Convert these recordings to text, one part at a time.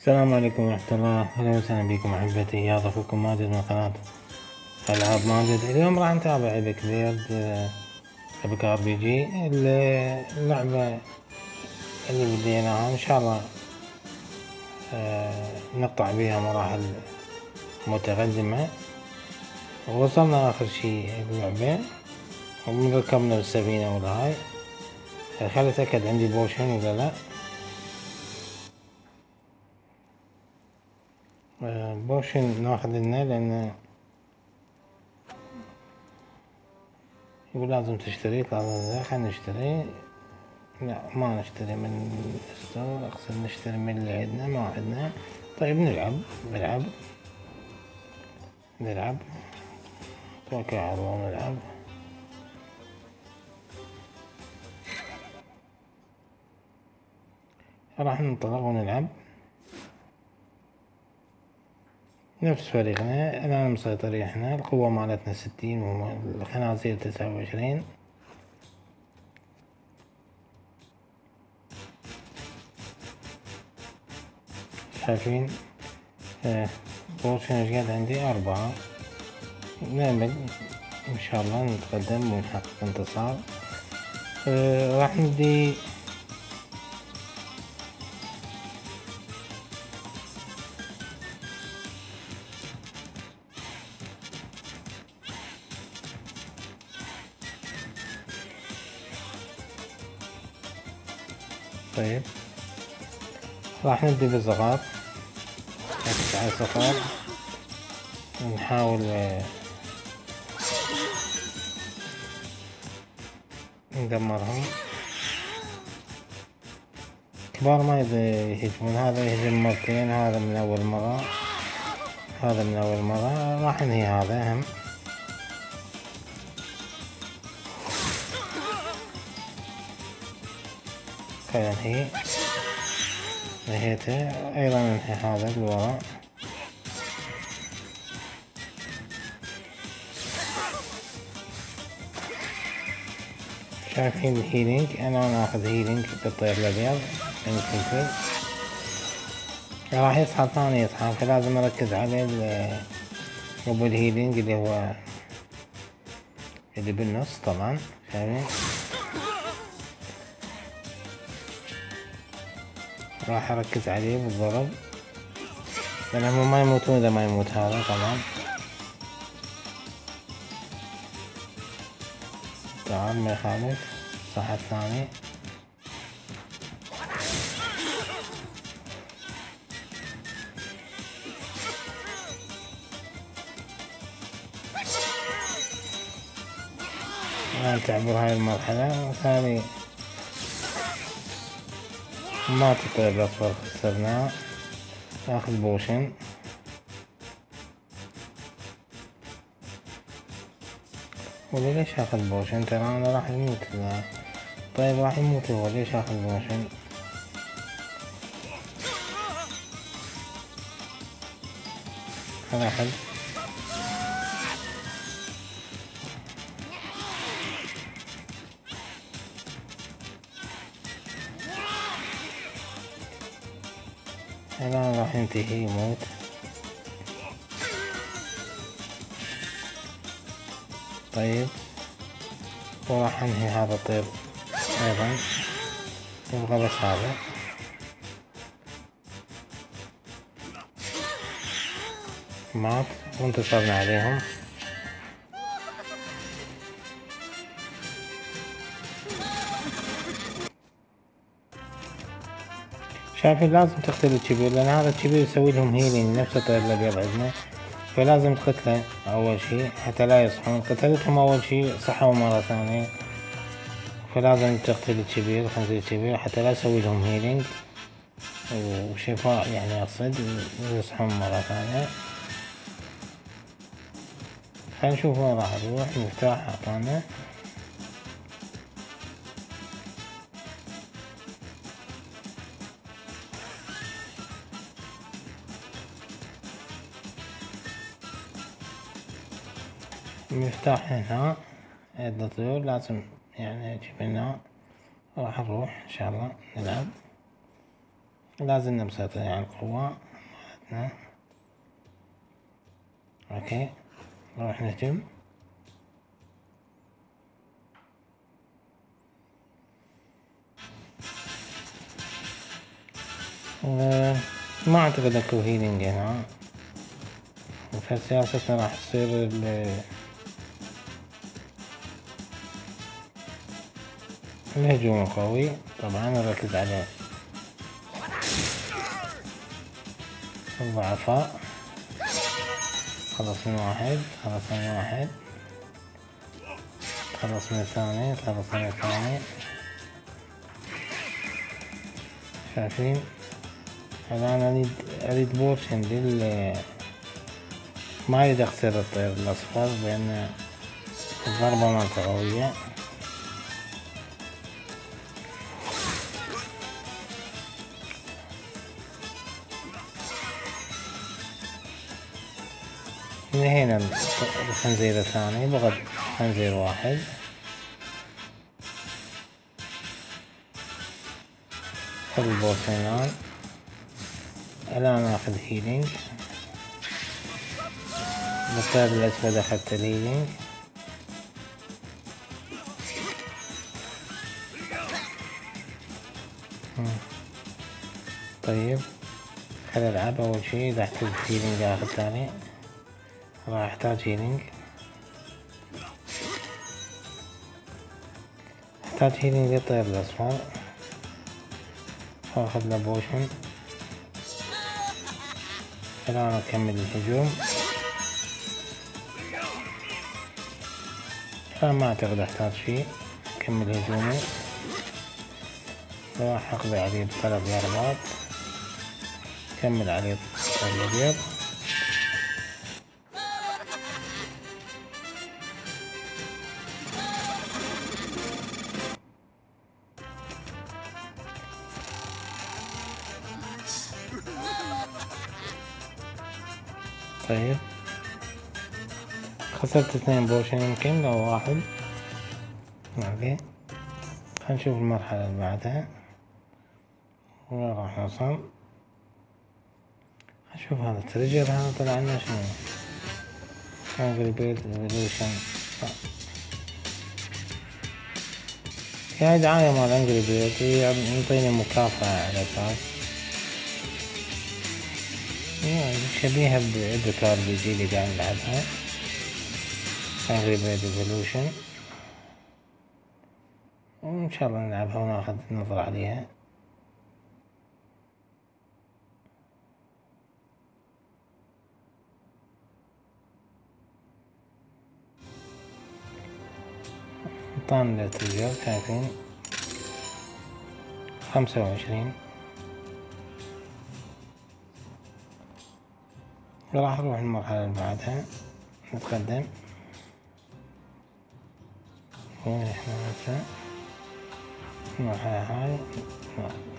السلام عليكم ورحمة الله. أهلا وسهلا بكم أحبتي. أخوكم ماجد من قناة ألعاب ماجد. اليوم راح نتابع Angry Bird Epic RPG اللعبة اللي بديناها إن شاء الله آه، نقطع بها مراحل متقدمة. وصلنا آخر شي باللعبة ومن ركبنا بالسفينة والهاي خلي أتأكد عندي potion ولا لا. potion ناخذ لنا لأن يقول لازم تشتري لازم خلينا نشتري لا ما نشتري من ال store اقصد نشتري من اللي عندنا ما عندنا طيب نلعب نلعب نلعب توكل على الله نلعب راح ننطلق ونلعب نفس فريقنا الآن مسيطرين إحنا القوة مالتنا ستين والخنازير تسعة وعشرين. شايفين؟ آه بوشن إيش قد عندي؟ أربعة. نعمل إن شاء الله نتقدم ونحقق انتصار. آه راح ندي طيب. راح نبدي بالصغار على صغار نحاول آه، ندمرهم. كبار ما يهجمون. هذا يهجم مرتين. هذا من أول مرة. هذا من أول مرة. راح ننهي هذا. أهم. ننهي نهيته أيضا ننهي هذا الوراء. شايفين ال healing أنا ناخذ healing بالطير الأبيض. الفلفل راح يصحى ثاني يصحى. فلازم أركز على أبو ال healing اللي هو اللي بالنص طبعا. شايفين؟ راح أركز عليه بالضرب. لانهم ما يموتون اذا ما يموت هذا طبعا تعال ما يخالف صح الثاني. تعبر هاي المرحلة. وثاني ما تطير الأصفر خسرناه ناخذ بوشن. ولا ليش أخذ potion؟ ترى أنا راح يموت طيب راح يموت هو ليش أخذ potion؟ هذا حل. الآن راح ينتهي يموت طيب. وراح انهي هذا الطير أيضا. يبغى بس هذا. مات. وانتصرنا عليهم. شايفين لازم تقتل الكبير لأن هذا الكبير يسوي لهم هيلين نفس الطير الابيض عندنا. فلازم تقتله أول شي حتى لا يصحون. قتلتهم أول شي صحوا مرة ثانية. فلازم تقتل الكبير الخنزير الكبير حتى لا يسوي لهم هيلينج وشفاء يعني أقصد ويصحون مرة ثانية. خلينا نشوف وين راح نروح. المفتاح أعطانا. المفتاح هنا عدة طيور لازم يعني نجيب هنا راح نروح إن شاء الله نلعب. لازلنا مسيطرين على القوة. مالتنا أوكي. نروح نهجم. ما أعتقد أكو healing هنا. فسياستنا راح تصير الهجوم القوي طبعا نركز على الضعفاء خلص من واحد. خلص من واحد. خلص من الثاني. خلص من الثاني. شايفين؟ الآن أريد أريد بورشن لل ما أريد أخسر الطير الأصفر لأن الضربة مالته قوية. انهينا الخنزير الثاني بقى خنزير واحد. خذ البورسينان الآن اخذ healing بالطير الأسود أخذت ال healing طيب خل ألعب. أول شي إذا احتاج healing اخذ ثاني راح احتاج healing احتاج healing للطير الاصفر فاخذ له potion الان أكمل الهجوم. فما أعتقد أحتاج شيء أكمل هجومي. راح أقضي عليه بثلاث ضربات كمل عليه الابيض طيب. خسرت اثنين potion يمكن لو واحد. أوكي. خلينا نشوف المرحلة اللي بعدها. وين راح نوصل. أشوف هذا ال treasure هذا طلع لنا شنو؟ Angry Bird Evolution هاي دعاية مال Angry Bird يعطيني مكافأة على أساس شبيهة ب Epic RPG اللي قاعد نلعبها Angry Bird Evolution وإن شاء الله نلعبها وناخذ نظرة عليها. طعم ال treasure شايفين خمسة وعشرين. راح نروح المرحلة اللي بعدها نتقدم. وين إحنا هسه المرحلة هاي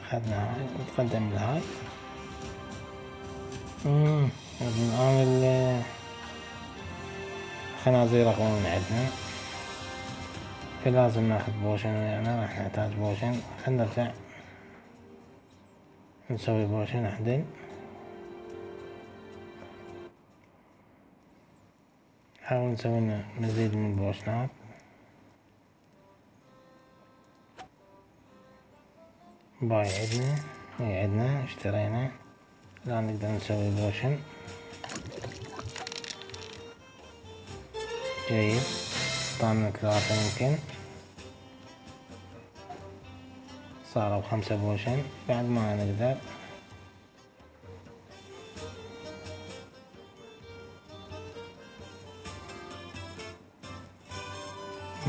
اخذنا هاي نتقدم لهاي. امم الآن الخنازير من عندنا. فلازم ناخذ potion ويانا راح نحتاج potion. خلنا نرجع نسوي potion عدل نحاول نسوي مزيد من ال potion ات باي عدنا اي عدنا اشترينا. الآن نقدر نسوي potion جيد. طعمنا ثلاثة يمكن. صاروا خمسة potion بعد ما نقدر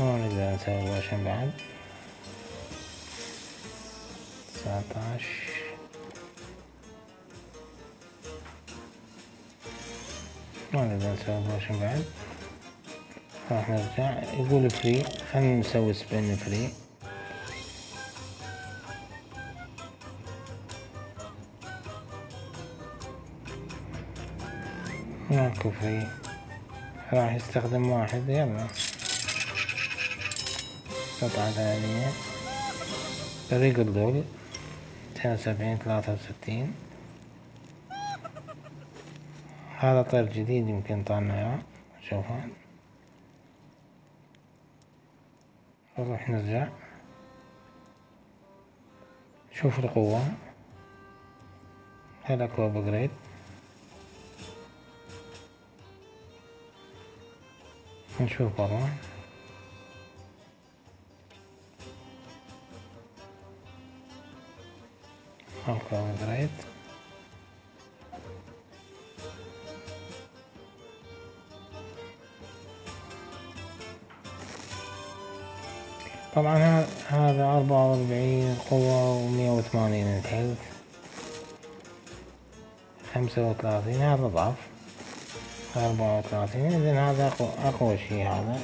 ما نقدر نسوي potion بعد. تسعتاش. نقدر نسوي potion بعد. راح نرجع. يقول free خلينا نسوي spin free ماكو free راح يستخدم واحد. يلا. ثانية طريق الدول خمسين وسبعين ثلاثة وستين هذا طير جديد يمكن طالنا اياه شوفوا. نروح نرجع. شوف القوة. هذا اكو ابجريد نشوف برا اكو upgrade طبعا هذا أربعة وأربعين قوة ومية وثمانين ال health خمسة وثلاثين هذا ضعف. أربعة وثلاثين هذا أقوى, أقوى شي هذا.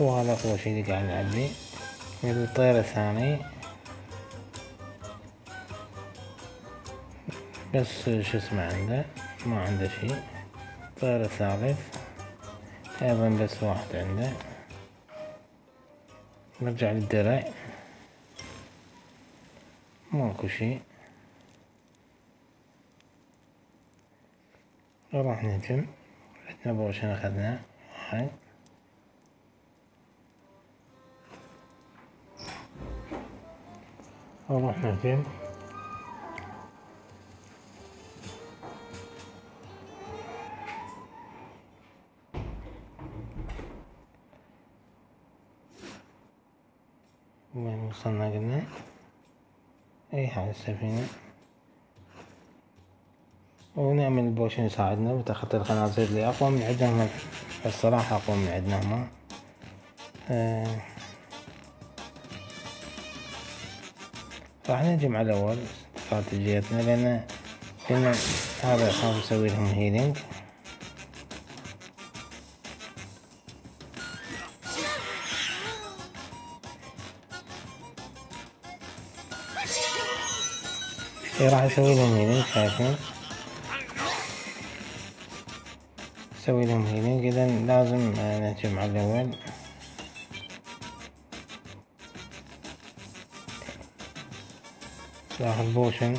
وهذا أقوى شي اللي قاعد نعبي الطير الثاني بس شو اسمه عنده؟ ما عنده شي الطير الثالث أيضا بس واحد عنده. نرجع للدرع. ماكو شي راح نهجم عندنا بوشن اخذنا واحد نروح نهجم هاي السفينة. ونعمل ال potion يساعدنا وتاخذ الخنازير اللي أقوى. من عندنا الصراحة أقوى من عندنا هما. آه. راح نهجم على الأول استراتيجيتنا لأن لأن هذا خاف نسوي لهم healing إيه راح أسوي لهم healing شايفين؟ أسوي لهم healing اذا لازم نهجم على الأول ناخذ potion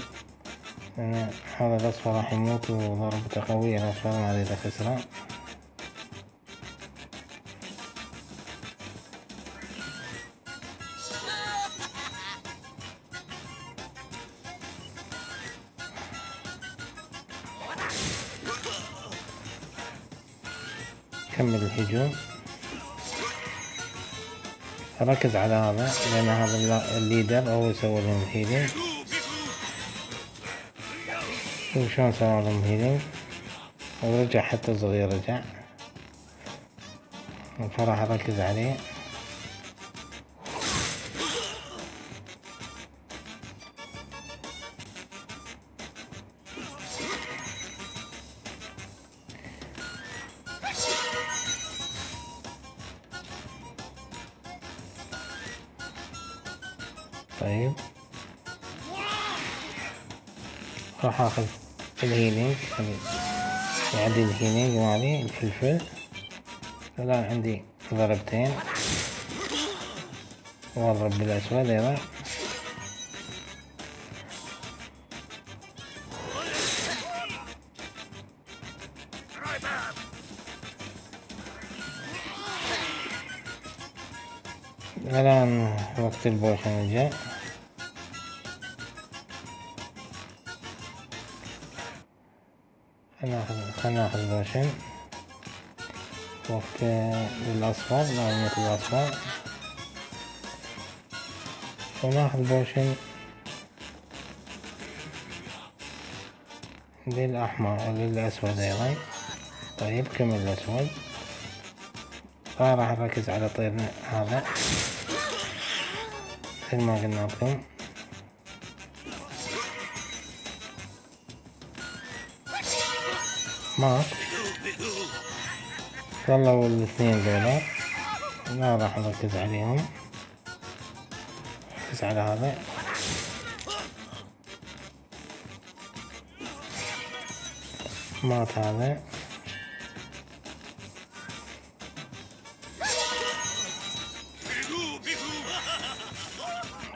لأن هذا الاصفر راح يموت وضربته قوية الاصفر ما اريد اخسره الهجوم. ركز على هذا لأن هذا ال leader هو يسوي لهم healing شوف شلون سوى لهم healing ورجع حتى الصغير رجع. فراح أركز عليه. راح اخذ ال healing يعدي ال healing مالي الفلفل. الان عندي ضربتين. واضرب بالاسود أيضا. الآن وقت ال potion الجاي ناخذ خلنا ناخذ potion وقت الأصفر نعمة الأصفر. وناخذ potion للأحمر للأسود أيضا. طيب كمل الأسود. راح نركز على طيرنا هذا. مثل ما قلنا لكم. مات. طلعوا الاثنين ذولا ما راح نركز عليهم. ركز على هذا. مات هذا.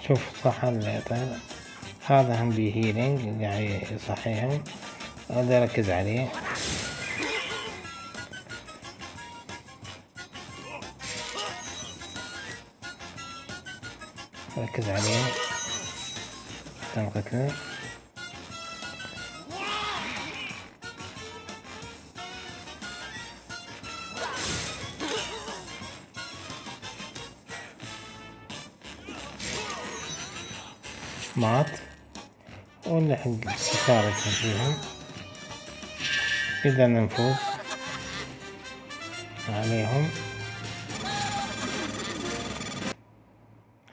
شوف صح الليتر هذا هم بي هيلينج قاعد يصحيهم هذا ركز عليه. ركز عليه. تم قتله مات. ونلحق خسارة فيهم قدرنا نفوز عليهم.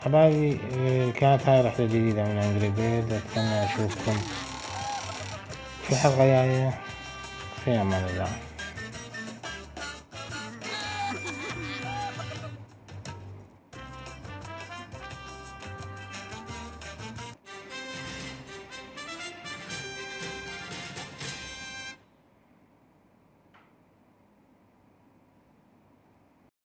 حبايبي كانت هاي رحلة جديدة من انجري بيرد. أتمنى أشوفكم في حلقة جاية. في أمان الله.